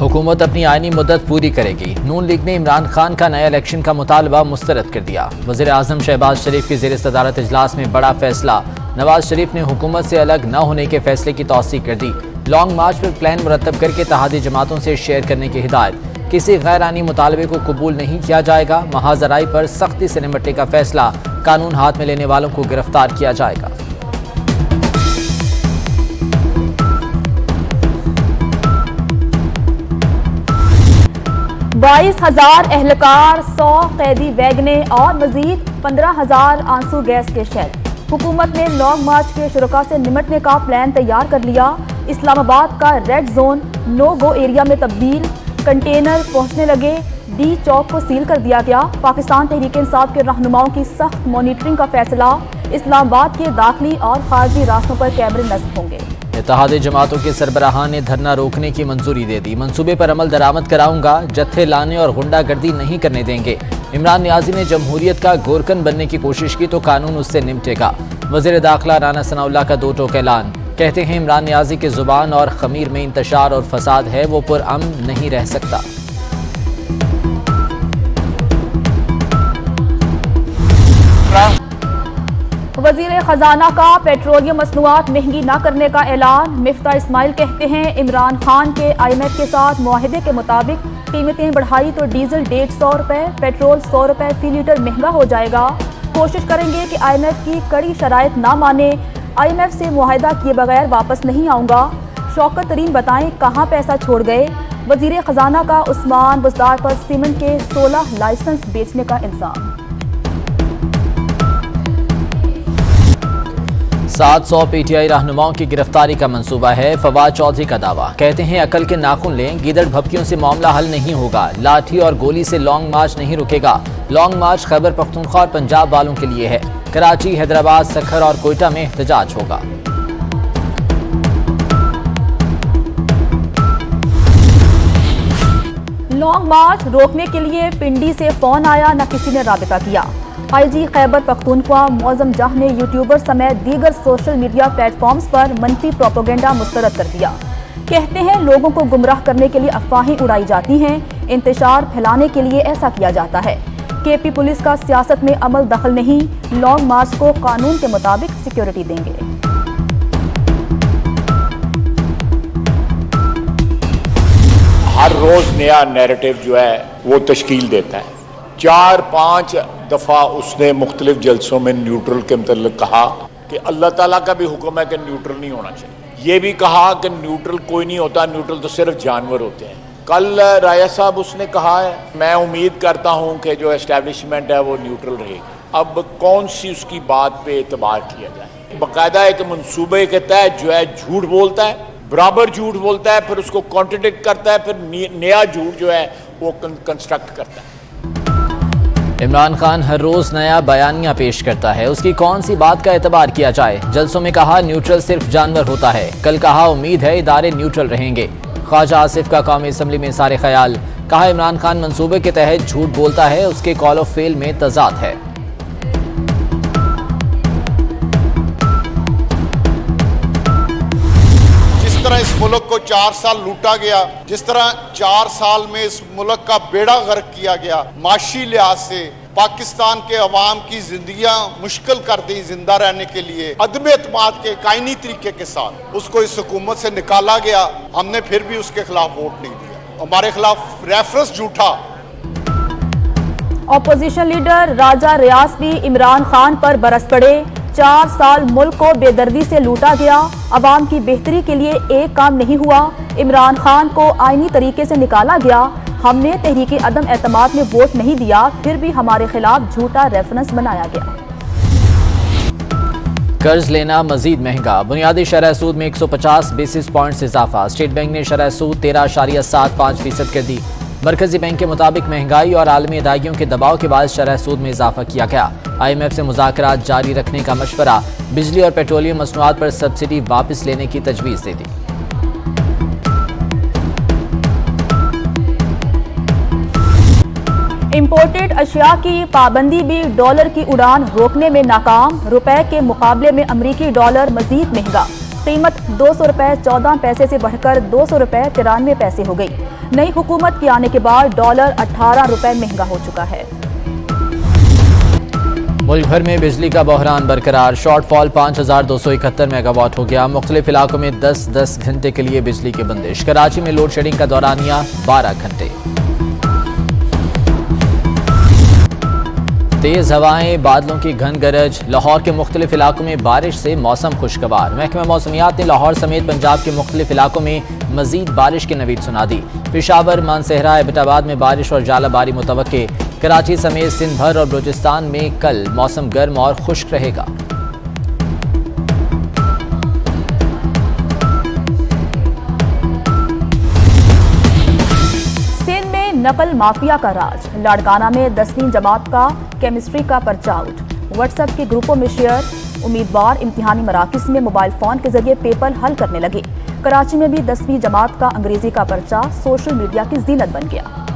हुकूमत अपनी आइनी मदद पूरी करेगी। नून लीग ने इमरान खान का नया इलेक्शन का मुतालबा मुस्तरद कर दिया। वजी अजम शहबाज शरीफ की जेर सदारत इजलास में बड़ा फैसला। नवाज़ शरीफ ने हुकूमत से अलग न होने के फैसले की तोसी कर दी। लॉन्ग मार्च पर प्लान मुरतब करके तहादी जमातों से शेयर करने की हिदायत। किसी गैर आनी मुतालबे को कबूल नहीं किया जाएगा। महाजराई पर सख्ती से निपटने का फैसला। कानून हाथ में लेने वालों को गिरफ़्तार किया जाएगा। बाईस हज़ार एहलकार, सौ कैदी वैगने और मजीद पंद्रह हज़ार आँसू गैस के शेल हुकूमत ने लॉन्ग मार्च के शुरा से निमटने का प्लान तैयार कर लिया। इस्लामाबाद का red zone no go area में तब्दील। कंटेनर पहुँचने लगे। डी चौक को सील कर दिया गया। पाकिस्तान तहरीक इंसाफ के रहनुमाओं की सख्त मॉनिटरिंग का फैसला। इस्लामाबाद के दाखिली और खारजी रास्तों पर कैमरे नस्ब होंगे। इतिहादी जमातों के सरबराहान ने धरना रोकने की मंजूरी दे दी। मनसूबे पर अमल दरामद कराऊँगा, जत्थे लाने और गुंडागर्दी नहीं करने देंगे। इमरान न्याजी ने जमहूरियत का गोरकन बनने की कोशिश की तो कानून उससे निपटेगा। वज़ीर दाखिला राना सनाउल्ला का दो टोक ऐलान। कहते हैं, इमरान न्याजी के ज़ुबान और खमीर में इंतशार और फसाद है, वो पुरम नहीं रह सकता। वज़ीर खजाना का पेट्रोलियम मसनूआत महँगी न करने का ऐलान, मिफ्ता इस्माइल कहते हैं, इमरान खान के आईएमएफ के साथ माहदे के मुताबिक कीमतें बढ़ाई तो डीजल डेढ़ सौ रुपये पेट्रोल सौ रुपये फ़ी लीटर महँगा हो जाएगा। कोशिश करेंगे कि आईएमएफ की कड़ी शराइत ना माने। आईएमएफ से मुहिदा किए बगैर वापस नहीं आऊँगा। शौकत तरीन बताएँ, कहाँ पैसा छोड़ गए? वज़ीर खजाना का उस्मान बुजदार पर सीमेंट के 16 लाइसेंस बेचने का इल्ज़ाम। सात सौ पीटीआई रहनुमाओं की गिरफ्तारी का मंसूबा है, फवाद चौधरी का दावा। कहते हैं, अकल के नाखून लें, गिदड़ भपकियों से मामला हल नहीं होगा, लाठी और गोली से लॉन्ग मार्च नहीं रुकेगा। लॉन्ग मार्च खैबर पख्तूनख्वा और पंजाब वालों के लिए है। कराची, हैदराबाद, सखर और कोयटा में एहतजाज होगा। लॉन्ग मार्च रोकने के लिए पिंडी से फ़ोन आया, न किसी ने रबता किया। आईजी खैबर पख्तूनख्वा मौजम जह ने यूट्यूबर समेत दीगर सोशल मीडिया प्लेटफॉर्म्स पर मनफी प्रोपोगेंडा मुस्तरद कर दिया। कहते हैं, लोगों को गुमराह करने के लिए अफवाहें उड़ाई जाती हैं इंतशार फैलाने के लिए ऐसा किया जाता है। के पी पुलिस का सियासत में अमल दखल नहीं, लॉन्ग मार्च को कानून के मुताबिक सिक्योरिटी देंगे। हर रोज नया नैरेटिव जो है, वो तश्कील देता है। चार पाँच दफ़ा उसने मुख्तलिफ़ जलसों में न्यूट्रल के मतलब कहा कि अल्लाह ताला का भी हुक्म है कि न्यूट्रल नहीं होना चाहिए। ये भी कहा कि न्यूट्रल कोई नहीं होता, न्यूट्रल तो सिर्फ़ जानवर होते हैं। कल, राया साहब उसने कहा है, मैं उम्मीद करता हूँ कि जो एस्टेब्लिशमेंट है वो न्यूट्रल रहेगी अब कौन सी उसकी बात पे एतबार किया जाए? बाकायदा एक मनसूबे के तहत जो है झूठ बोलता है, बराबर झूठ बोलता है, फिर उसको कॉन्ट्रडिक्ट करता है, फिर नया झूठ जो है वो कंस्ट्रक्ट करता है। इमरान खान हर रोज नया बयानिया पेश करता है। उसकी कौन सी बात का एतबार किया जाए? जलसों में कहा, न्यूट्रल सिर्फ़ जानवर होता है। कल कहा, उम्मीद है इदारे न्यूट्रल रहेंगे। ख्वाजा आसिफ का कौमी असम्बली में सारे ख्याल। कहा, इमरान खान मनसूबे के तहत झूठ बोलता है। उसके कॉल ऑफ़ फेल में तजाद है। मुल्क को चार साल लूटा गया। जिस तरह चार साल में इस मुल्क का बेड़ा गर्क किया गया, माशी लिहाज से पाकिस्तान के अवाम की जिंदगियाँ मुश्किल कर दी ज़िंदा रहने के लिए, अदम एतमाद के कायनी तरीके के साथ उसको इस हुकूमत से निकाला गया। हमने फिर भी उसके खिलाफ वोट नहीं दिया। हमारे खिलाफ रेफरेंस झूठा। ऑपोजिशन लीडर राजा रियाज भी इमरान खान पर बरस पड़े। चार साल मुल्क को बेदर्दी से लूटा गया। अवाम की बेहतरी के लिए एक काम नहीं हुआ। इमरान खान को आईनी तरीके से निकाला गया। हमने तहरीक अदम एतम में वोट नहीं दिया, फिर भी हमारे खिलाफ झूठा रेफरेंस बनाया गया। कर्ज लेना मजीद महँगा। बुनियादी शरह सूद में 150 बेसिस पॉइंट्स इजाफा। स्टेट बैंक ने शरह सूद तेरह अशारिया सात पाँच फ़ीसद कर दी मरकजी बैंक के मुताबिक महँगाई और आलमी अदायों के दबाव के बाद शरह सूद में इजाफा किया गया। आई एम एफ़ से मुजाकर जारी रखने का मशवरा, बिजली और पेट्रोलियम मसनूआत पर सब्सिडी वापस लेने की तजवीज़ दे दी। इम्पोर्टेड अशिया की पाबंदी भी डॉलर की उड़ान रोकने में नाकाम। रुपए के मुकाबले में अमरीकी डॉलर मजीद महँगा। कीमत दो सौ रुपए चौदह पैसे से बढ़कर दो सौ रुपए तिरानवे पैसे हो गई। नई हुकूमत के आने के बाद डॉलर अठारह रुपए महँगा हो चुका है। मुल्क भर में बिजली का बहरान बरकरार, शॉर्टफॉल पाँच हज़ार दो सौ इकहत्तर मेगावाट हो गया। मुख्तलिफ़ इलाकों में दस दस घंटे के लिए बिजली की बंदिश। कराची में लोड शेडिंग का दौरानिया बारह घंटे। तेज हवाएँ, बादलों की घन गरज लाहौर के मुख्तलिफ़ इलाकों में बारिश से मौसम खुशगवार। महकमा मौसमियात ने लाहौर समेत पंजाब के मुख्तलिफ़ इलाकों में मजीद बारिश की नवीद सुना दी। पिशावर, मानसहरा, एबटाबाद में बारिश और जालाबारी मुतव कराची समेत सिंध भर और बलोचिस्तान में कल मौसम गर्म और खुश्क रहेगा। नकल माफिया का राज। लाड़काना में दसवीं जमात का केमिस्ट्री का पर्चा आउट व्हाट्सएप के ग्रुपों में शेयर उम्मीदवार इम्तिहानी मराकज में मोबाइल फ़ोन के ज़रिए पेपर हल करने लगे। कराची में भी दसवीं जमात का अंग्रेज़ी का पर्चा। सोशल मीडिया की जीनत बन गया।